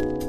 you